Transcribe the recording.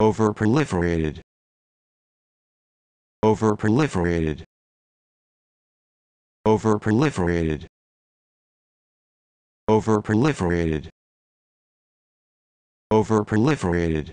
overproliferated. Overproliferated. Overproliferated. Overproliferated. Overproliferated.